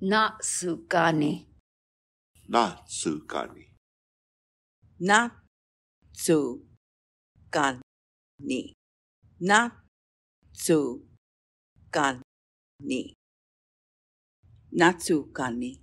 Natsukane. Natsu Kani. Natsu Kani.